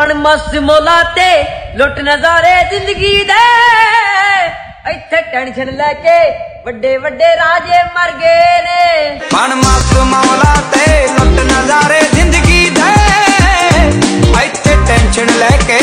बन मस मोलाते, लुट नजारे ज़िंदगी दे। इत टेंशन लैके वे वे राजे मर गए ने बन मस मोलाते, लुट नजारे ज़िंदगी दे। इत टेंशन लैके